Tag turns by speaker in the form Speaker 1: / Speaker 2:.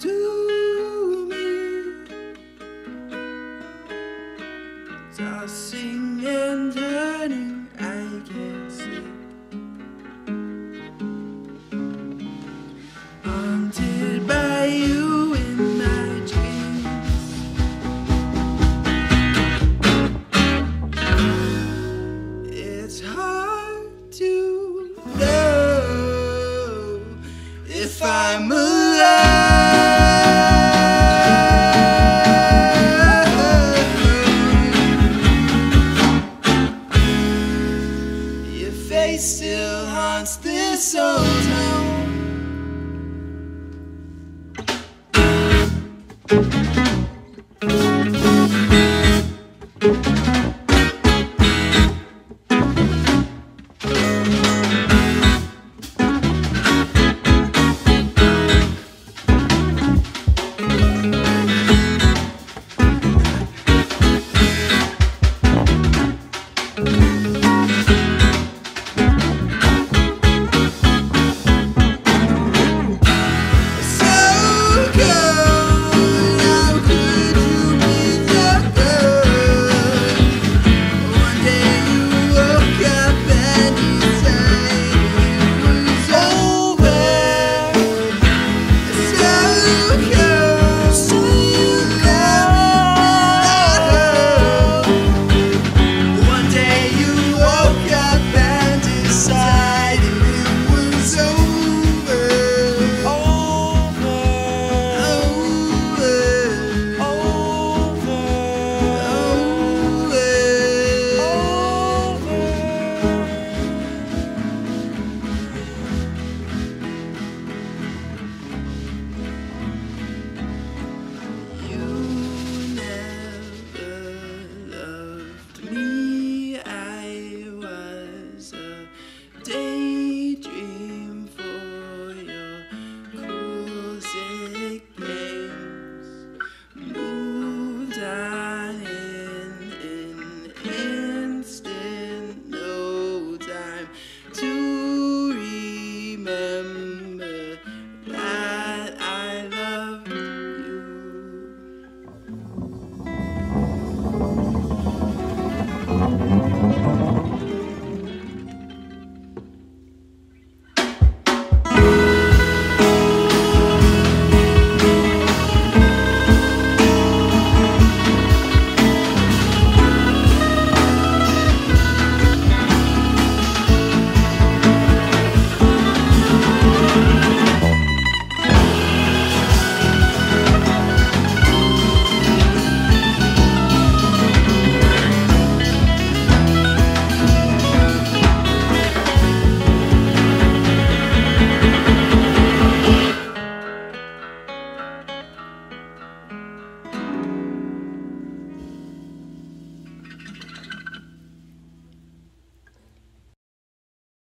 Speaker 1: to me. Tossing and turning, I can't sleep. Haunted by you. in my dreams. It's hard to know if I move. Town. Mm-hmm.